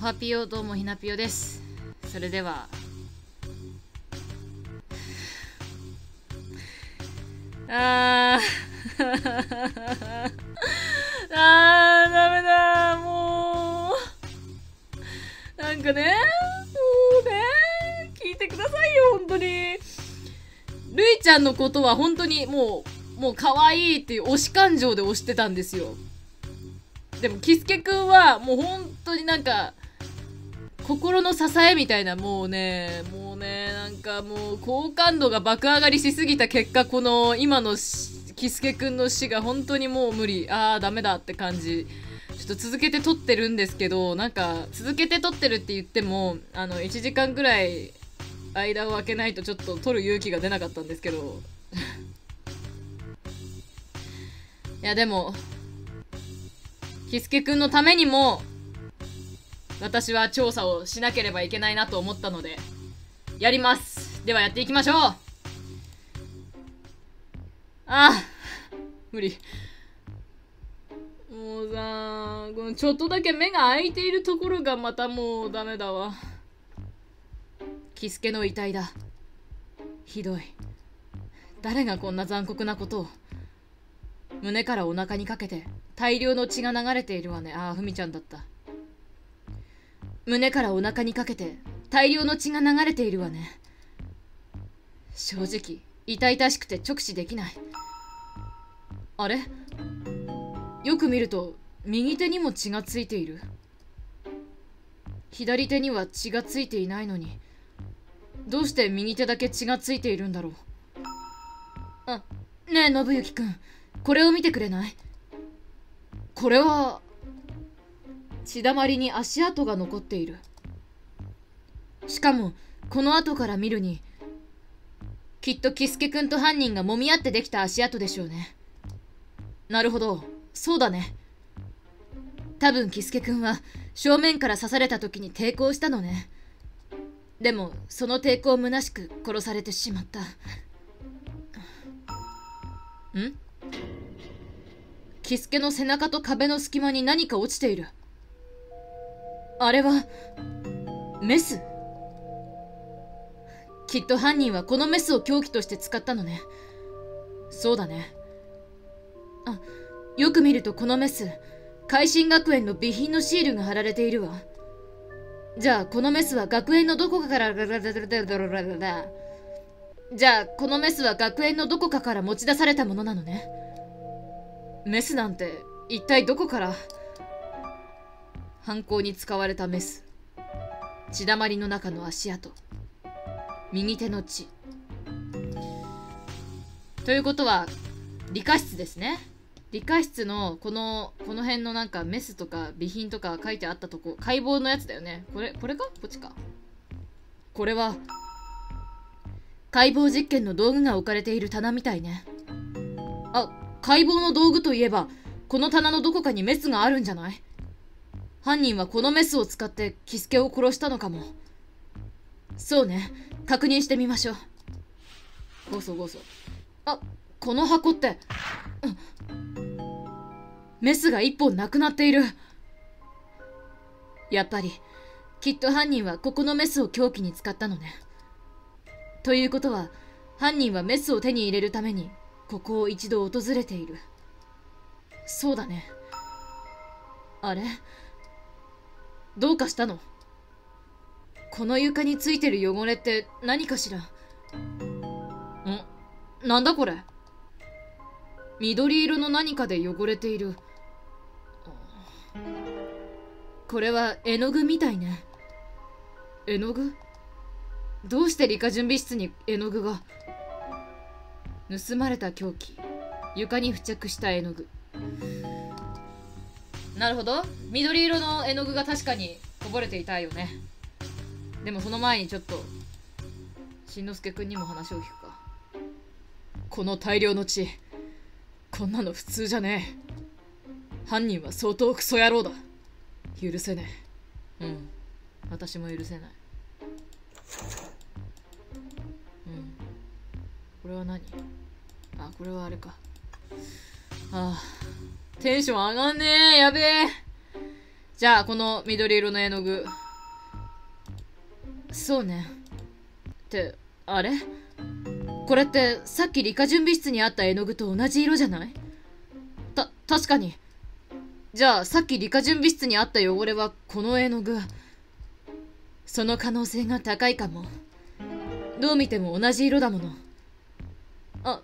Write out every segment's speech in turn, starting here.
おはぴよどうもひなぴよです。それではあー あーダメだもう。なんかねもうね聞いてくださいよ本当に。るいちゃんのことは本当にもうもう可愛いっていう推し感情で推してたんですよ。でもキスケくんはもう本当になんか心の支えみたいなもうねもうねなんかもう好感度が爆上がりしすぎた結果この今のキスケくんの死が本当にもう無理。あーダメだって感じ。ちょっと続けて撮ってるんですけどなんか続けて撮ってるって言ってもあの1時間ぐらい間を空けないとちょっと撮る勇気が出なかったんですけど。いやでもキスケくんのためにも私は調査をしなければいけないなと思ったのでやります。ではやっていきましょう。ああ無理。もうさこのちょっとだけ目が開いているところがまたもうダメだわ。キスケの遺体だ。ひどい。誰がこんな残酷なことを。胸からお腹にかけて大量の血が流れているわね。ああふみちゃんだった。胸からお腹にかけて大量の血が流れているわね。正直痛々しくて直視できない。あれ？よく見ると右手にも血がついている。左手には血がついていないのにどうして右手だけ血がついているんだろう。あねえ信行くんこれを見てくれない？これは血だまりに足跡が残っている。しかもこの後から見るにきっとキスケくんと犯人が揉み合ってできた足跡でしょうね。なるほど。そうだね。多分キスケくんは正面から刺された時に抵抗したのね。でもその抵抗を虚しく殺されてしまった。ん？キスケの背中と壁の隙間に何か落ちている。あれはメス。きっと犯人はこのメスを凶器として使ったのね。そうだね。あよく見るとこのメス海進学園の備品のシールが貼られているわ。じゃあこのメスは学園のどこかからじゃあこのメスは学園のどこかから持ち出されたものなのね。メスなんて一体どこから犯行に使われたメス。血だまりの中の足跡。右手の血。ということは理科室ですね。理科室のこのこの辺のなんかメスとか備品とか書いてあったとこ解剖のやつだよね。これこれか？こっちか？これは解剖実験の道具が置かれている棚みたいね。あ解剖の道具といえばこの棚のどこかにメスがあるんじゃない？犯人はこのメスを使ってキスケを殺したのかも。そうね。確認してみましょう。ゴソゴソ。あこの箱って、メスが一本なくなっている。やっぱり。きっと犯人はここのメスを凶器に使ったのね。ということは犯人はメスを手に入れるためにここを一度訪れている。そうだね。あれ？どうかしたの？この床についてる汚れって何かしら？ん？なんだこれ？緑色の何かで汚れている。これは絵の具みたいね。絵の具？どうして理科準備室に絵の具が？盗まれた凶器。床に付着した絵の具。なるほど。緑色の絵の具が確かにこぼれていたいよね。でもその前にちょっとしんのすけくんにも話を聞くか。この大量の血。こんなの普通じゃねえ。犯人は相当クソ野郎だ。許せねえ。うん。私も許せない。うん。これは何？あこれはあれか。ああ。テンション上がんねえ。やべえ。じゃあこの緑色の絵の具。そうね。ってあれ？これってさっき理科準備室にあった絵の具と同じ色じゃない？た確かに。じゃあさっき理科準備室にあった汚れはこの絵の具。その可能性が高いかも。どう見ても同じ色だもの。あ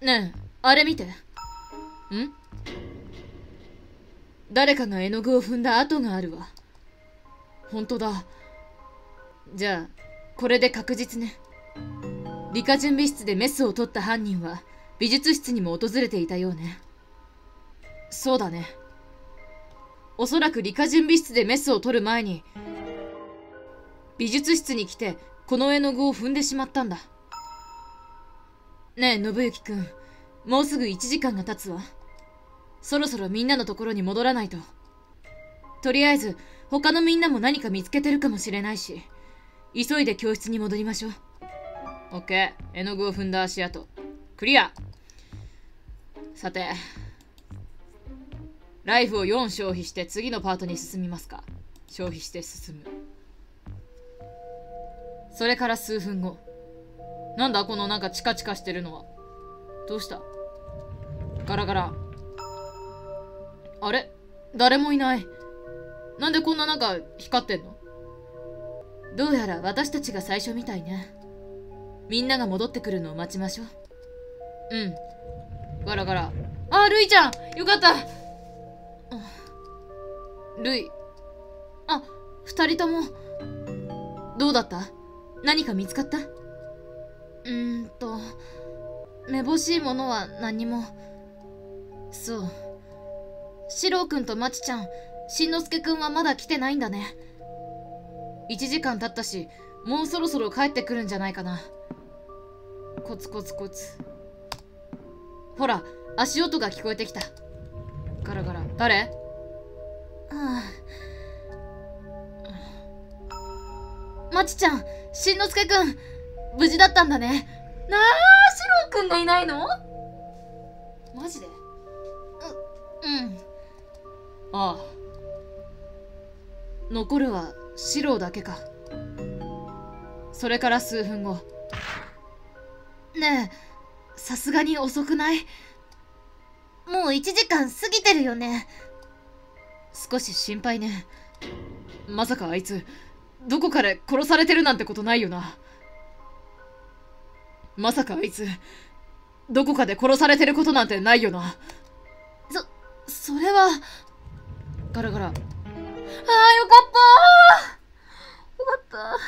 ねえあれ見て。ん？誰かが絵の具を踏んだ跡があるわ。本当だ。じゃあこれで確実ね。理科準備室でメスを取った犯人は美術室にも訪れていたようね。そうだね。おそらく理科準備室でメスを取る前に美術室に来てこの絵の具を踏んでしまったんだ。ねえ信行くんもうすぐ1時間が経つわ。そろそろみんなのところに戻らないと。とりあえず他のみんなも何か見つけてるかもしれないし急いで教室に戻りましょう。オッケー。絵の具を踏んだ足跡。クリア。さてライフを4消費して次のパートに進みますか。消費して進む。それから数分後。なんだこのなんかチカチカしてるのは。どうした？ガラガラ。あれ？誰もいない。なんでこんななんか光ってんの？どうやら私たちが最初みたいね。みんなが戻ってくるのを待ちましょう。うん。ガラガラ。あルイちゃん！よかった！ルイあ二人とも。どうだった？何か見つかった？うーんと。めぼしいものは何も。そう。四郎くんとまちちゃんしんのすけくんはまだ来てないんだね。1時間経ったしもうそろそろ帰ってくるんじゃないかな。コツコツコツ。ほら足音が聞こえてきた。ガラガラ。誰？はあ。まちちゃんしんのすけくん無事だったんだね。なあシロくんがいないの？マジで？ああ。残るはシロだけか。それから数分後。ねえさすがに遅くない？もう1時間過ぎてるよね。少し心配ね。まさかあいつどこかで殺されてるなんてことないよな。まさかあいつどこかで殺されてることなんてないよな。そそれは。ガラガラ。ああよかったよかった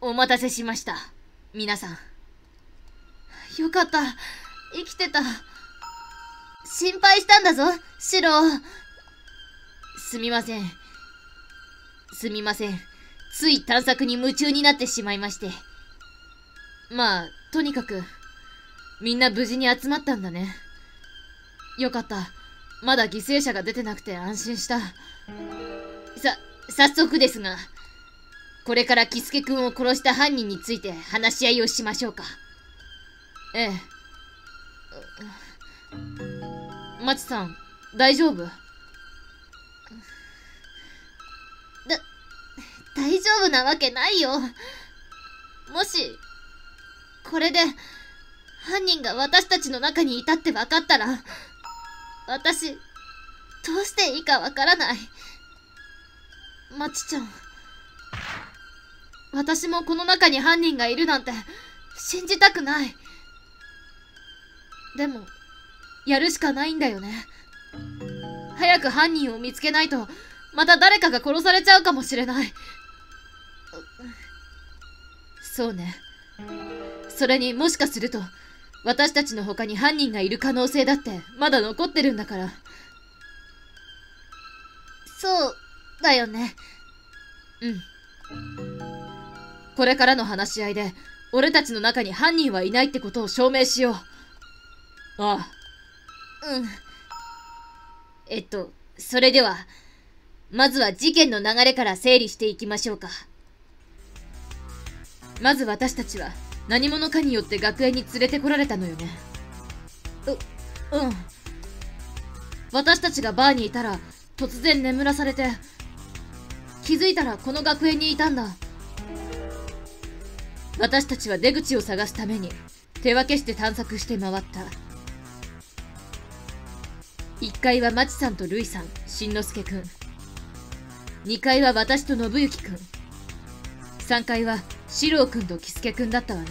お待たせしました。皆さん。よかった。生きてた。心配したんだぞシロすみません。すみません。つい探索に夢中になってしまいまして。まあとにかくみんな無事に集まったんだね。よかった。まだ犠牲者が出てなくて安心した。さ早速ですがこれからキスケ君を殺した犯人について話し合いをしましょうか。ええ。マチさん大丈夫？だ大丈夫なわけないよ。もしこれで犯人が私たちの中にいたって分かったら。私どうしていいかわからない。まちちゃん。私もこの中に犯人がいるなんて信じたくない。でもやるしかないんだよね。早く犯人を見つけないとまた誰かが殺されちゃうかもしれない。そうね。それにもしかすると私たちの他に犯人がいる可能性だってまだ残ってるんだから。そうだよね。うん。これからの話し合いで俺たちの中に犯人はいないってことを証明しよう。ああ。うん。えっとそれではまずは事件の流れから整理していきましょうか。まず私たちは何者かによって学園に連れてこられたのよね。ううん。私たちがバーにいたら突然眠らされて気づいたらこの学園にいたんだ。私たちは出口を探すために手分けして探索して回った。1階はまちさんとるいさんしんのすけくん。2階は私と信行くん。3階は四郎くんと喜助くんだったわね。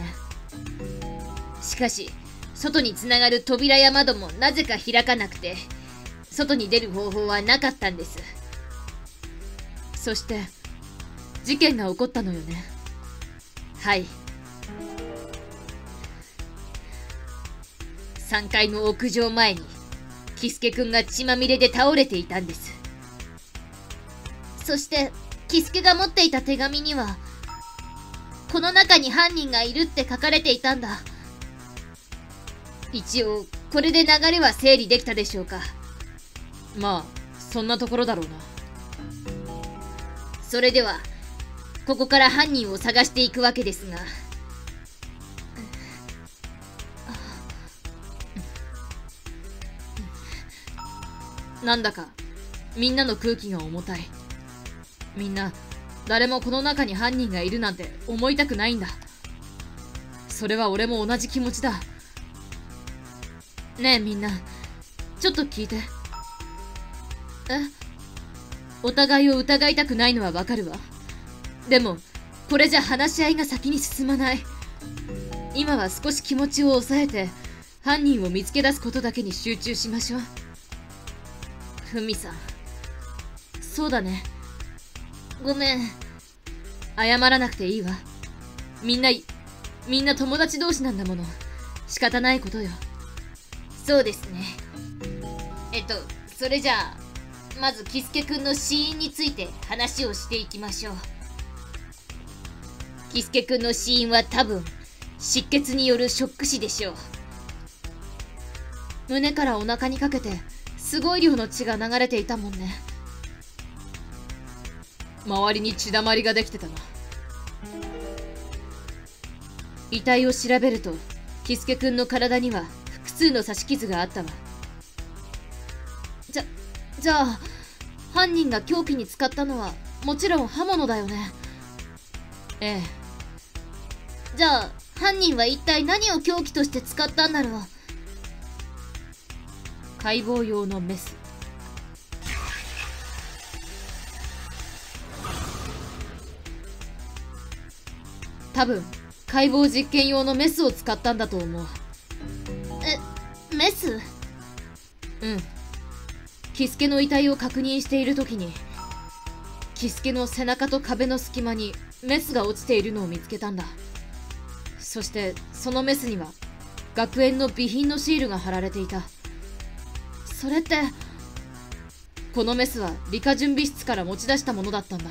しかし外につながる扉や窓もなぜか開かなくて外に出る方法はなかったんです。そして事件が起こったのよね。はい。3階の屋上前に喜助くんが血まみれで倒れていたんです。そして喜助が持っていた手紙にはこの中に犯人がいるって書かれていたんだ。一応これで流れは整理できたでしょうか。まあそんなところだろうな。それではここから犯人を探していくわけですが。なんだかみんなの空気が重たい。みんな誰もこの中に犯人がいるなんて思いたくないんだ。それは俺も同じ気持ちだ。ねえみんな。ちょっと聞いて。え？お互いを疑いたくないのはわかるわ。でもこれじゃ話し合いが先に進まない。今は少し気持ちを抑えて犯人を見つけ出すことだけに集中しましょう。ふみさん。そうだね。ごめん。謝らなくていいわ。みんなみんな友達同士なんだもの。仕方ないことよ。そうですね。えっとそれじゃあまずキスケくんの死因について話をしていきましょう。キスケくんの死因は多分失血によるショック死でしょう。胸からお腹にかけてすごい量の血が流れていたもんね。周りに血だまりができてたな遺体を調べるとキスケくんの体には複数の刺し傷があったわ。じゃじゃあ犯人が凶器に使ったのはもちろん刃物だよね。ええ。じゃあ犯人は一体何を凶器として使ったんだろう。解剖用のメス。多分解剖実験用のメスを使ったんだと思う。えメス？うん。キスケの遺体を確認している時にキスケの背中と壁の隙間にメスが落ちているのを見つけたんだ。そしてそのメスには学園の備品のシールが貼られていた。それってこのメスは理科準備室から持ち出したものだったんだ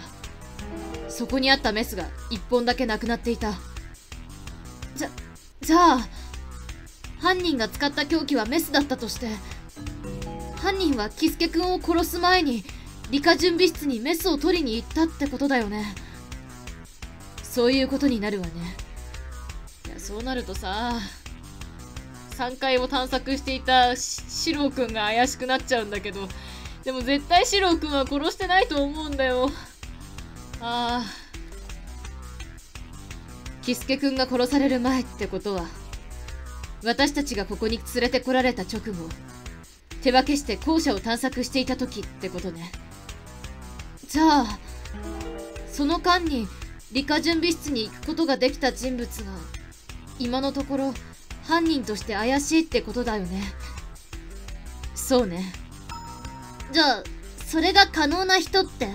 そこにあったメスが1本だけなくなっていた。じゃじゃあ犯人が使った凶器はメスだったとして犯人はキスケ君を殺す前に理科準備室にメスを取りに行ったってことだよね。そういうことになるわね。いやそうなるとさ3階を探索していたシロー君が怪しくなっちゃうんだけどでも絶対シロー君は殺してないと思うんだよ。ああキスケ君が殺される前ってことは私たちがここに連れてこられた直後手分けして校舎を探索していた時ってことね。じゃあその間に理科準備室に行くことができた人物が今のところ犯人として怪しいってことだよね。そうね。じゃあそれが可能な人って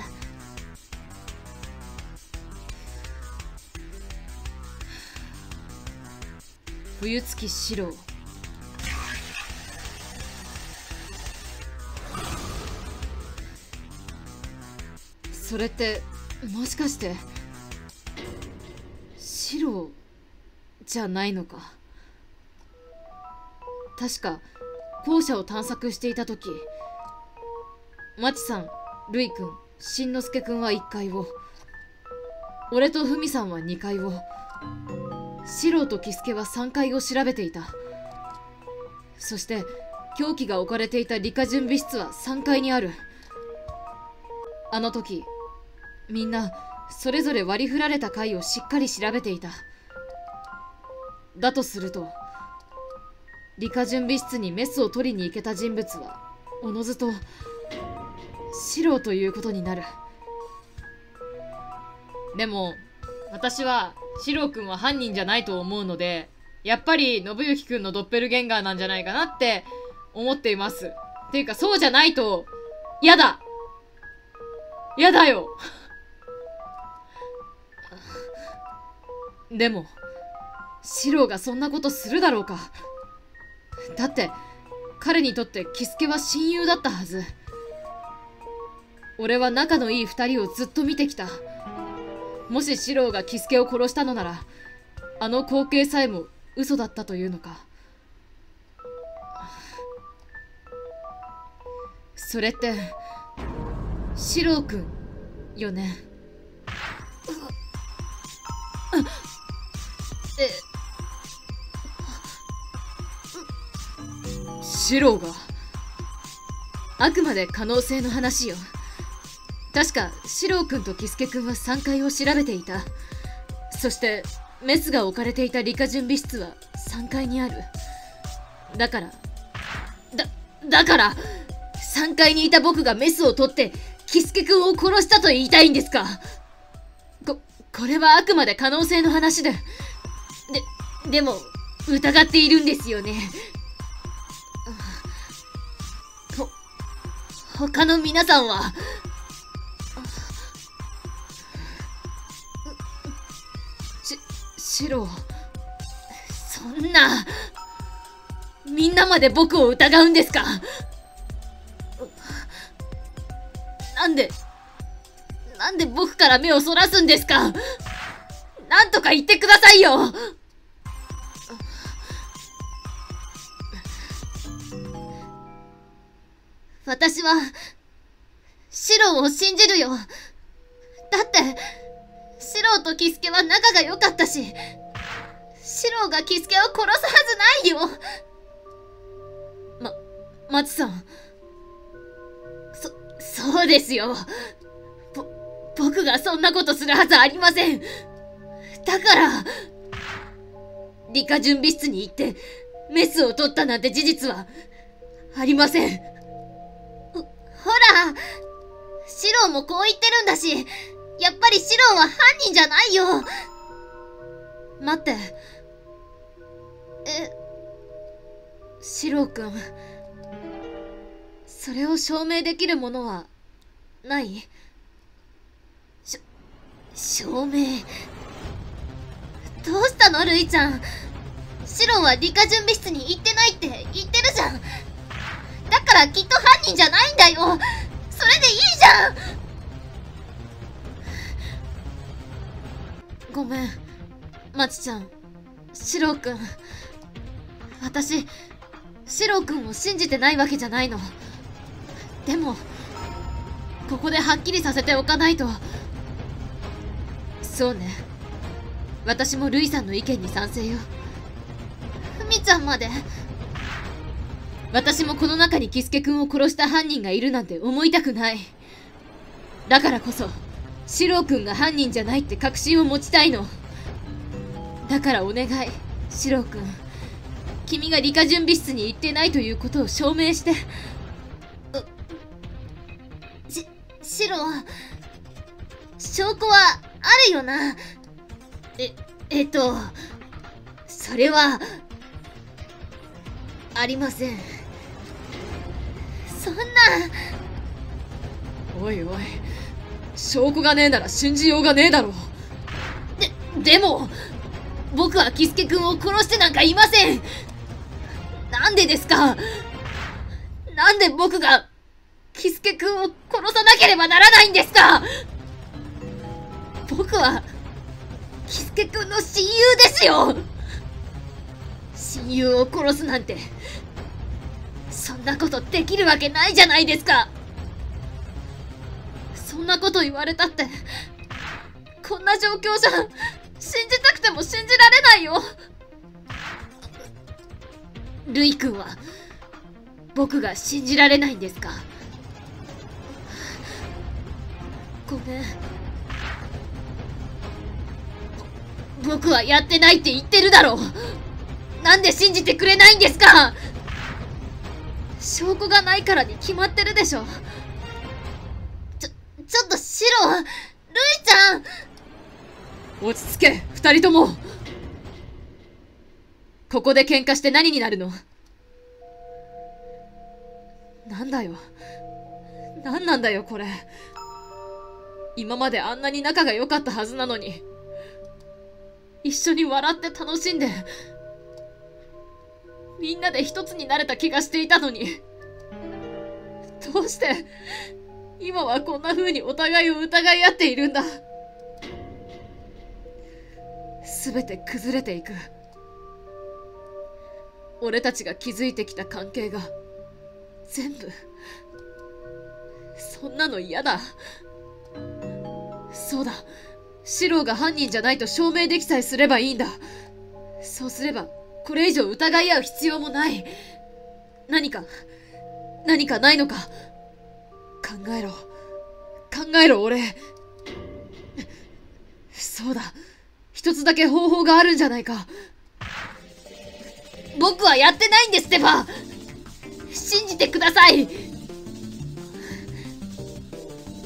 冬月四郎。それってもしかして四郎じゃないのか？確か校舎を探索していた時まちさんるいくんしんのすけくんは1階を。俺とふみさんは2階を。四郎と喜助は3階を調べていた。そして凶器が置かれていた理科準備室は3階にある。あの時みんなそれぞれ割り振られた回をしっかり調べていた。だとすると理科準備室にメスを取りに行けた人物はおのずとシロということになる。でも私はシロ君は犯人じゃないと思うのでやっぱり信行君のドッペルゲンガーなんじゃないかなって思っています。っていうかそうじゃないと嫌だ。嫌だよ。でもシロがそんなことするだろうか。だって彼にとってキスケは親友だったはず。俺は仲のいい二人をずっと見てきた。もし四郎がキスケを殺したのならあの光景さえも嘘だったというのか。それって四郎くんよね？え四郎があくまで可能性の話よ確か四郎君とキスケ君は3階を調べていた。そしてメスが置かれていた理科準備室は3階にある。だからだだから3階にいた僕がメスを取ってキスケ君を殺したと言いたいんですか？ここれはあくまで可能性の話で。ででも疑っているんですよね。ほ他の皆さんは？シロそんな。みんなまで僕を疑うんですか？なんでなんで僕から目をそらすんですか？なんとか言ってくださいよ。私はシロを信じるよ。だってシロとキスケは仲が良かったし、シロがキスケを殺すはずないよま、マチさん。そ、そうですよ。ぼ、僕がそんなことするはずありません。だから、理科準備室に行って、メスを取ったなんて事実は、ありません。ほ、ほら、シロもこう言ってるんだし、やっぱりシロンは犯人じゃないよ待って。え、シロくん。それを証明できるものは、ない？しょ、証明？どうしたのルイちゃん？シロンは理科準備室に行ってないって言ってるじゃん。だからきっと犯人じゃないんだよそれでいいじゃんめん。まちちゃん。シロくん。私シロくんを信じてないわけじゃないの。でもここではっきりさせておかないと。そうね。私もルイさんの意見に賛成よ。ふみちゃんまで。私もこの中にキスケ君を殺した犯人がいるなんて思いたくない。だからこそ。シロ君が犯人じゃないって確信を持ちたいの。だからお願い。シロ君君が理科準備室に行ってないということを証明して。しシロ証拠はあるよな。ええっとそれはありません。そんな。おいおい。証拠がねえなら信じようがねえだろで、でも、僕はキスケ君を殺してなんかいません。なんでですか？なんで僕が、キスケ君を殺さなければならないんですか？僕は、キスケ君の親友ですよ。親友を殺すなんて、そんなことできるわけないじゃないですか。そんなこと言われたってこんな状況じゃ信じたくても信じられないよ。ルイ君は僕が信じられないんですか？ごめん。僕はやってないって言ってるだろう。なんで信じてくれないんですか？証拠がないからに決まってるでしょ、ルイちゃん。落ち着け二人とも。ここで喧嘩して何になるの？なんだよ。何なんだよこれ。今まであんなに仲が良かったはずなのに。一緒に笑って楽しんで。みんなで一つになれた気がしていたのに。どうして？今はこんな風にお互いを疑い合っているんだ。全て崩れていく。俺たちが築いてきた関係が全部そんなの嫌だ。そうだ。四郎が犯人じゃないと証明できさえすればいいんだ。そうすればこれ以上疑い合う必要もない。何か何かないのか。考えろ。考えろ俺。そうだ。一つだけ方法があるんじゃないか。僕はやってないんですってば信じてください。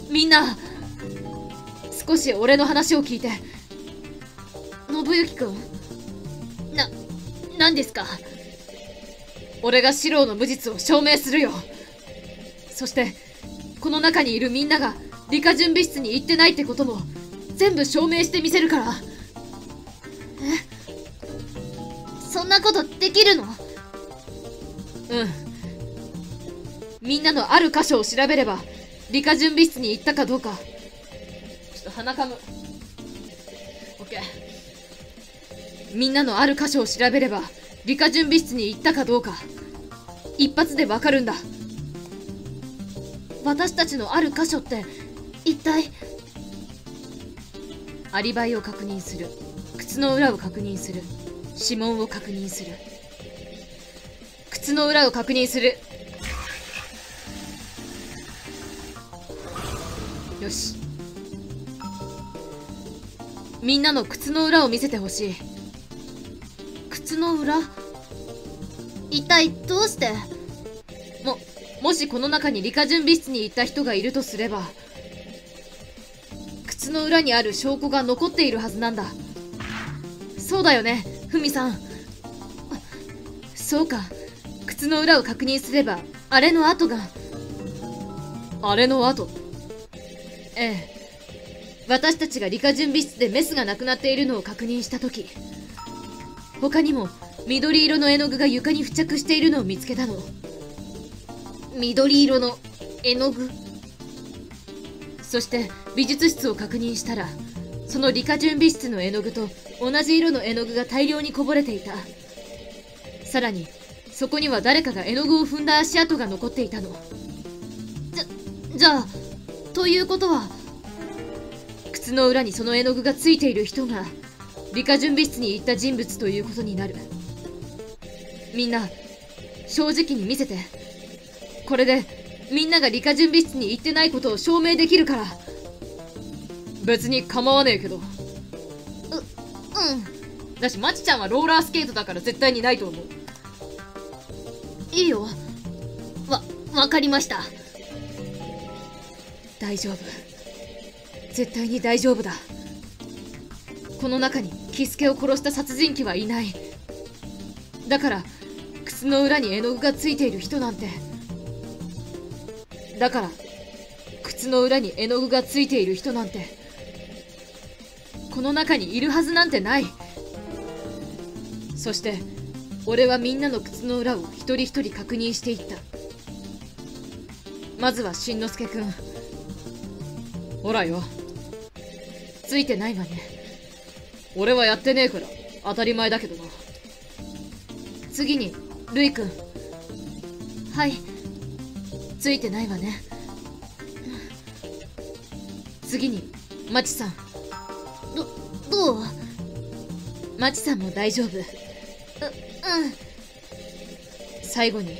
みんな少し俺の話を聞いて。信行くんな何ですか？俺が四郎の無実を証明するよ。そしてこの中にいるみんなが理科準備室に行ってないってことも全部証明してみせるから。え？そんなことできるの？うん。みんなのある箇所を調べれば理科準備室に行ったかどうか。ちょっと鼻かむ。OK みんなのある箇所を調べれば理科準備室に行ったかどうか。一発でわかるんだ。私たちのある箇所って一体？アリバイを確認する。靴の裏を確認する。指紋を確認する。靴の裏を確認する。よし。みんなの靴の裏を見せてほしい。靴の裏？一体どうして？しこの中に理科準備室に行った人がいるとすれば靴の裏にある証拠が残っているはずなんだ。そうだよねふみさん。そうか。靴の裏を確認すればあれの跡が。あれの跡？ええ。私たちが理科準備室でメスがなくなっているのを確認した時他にも緑色の絵の具が床に付着しているのを見つけたの緑色の絵の具。そして美術室を確認したらその理科準備室の絵の具と同じ色の絵の具が大量にこぼれていた。さらにそこには誰かが絵の具を踏んだ足跡が残っていたの。じゃじゃあということは靴の裏にその絵の具がついている人が理科準備室に行った人物ということになる。みんな正直に見せて。これでみんなが理科準備室に行ってないことを証明できるから。別に構わねえけど。ううん。だしまちちゃんはローラースケートだから絶対にないと思う。いいよ。わ分かりました。大丈夫。絶対に大丈夫だ。この中にキスケを殺した殺人鬼はいない。だから靴の裏に絵の具がついている人なんてだから靴の裏に絵の具がついている人なんてこの中にいるはずなんてない。そして俺はみんなの靴の裏を一人一人確認していった。まずはしんのすけくん。ほらよ。ついてないわね。俺はやってねえから当たり前だけどな。次にるいくん。はい。ついてないわね。次にまちさん。どどう？まちさんも大丈夫。ううん。最後に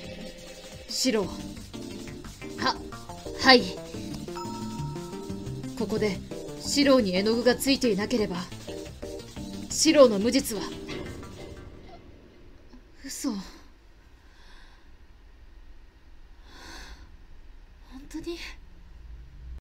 シロははい。ここで四郎に絵の具がついていなければ四郎の無実は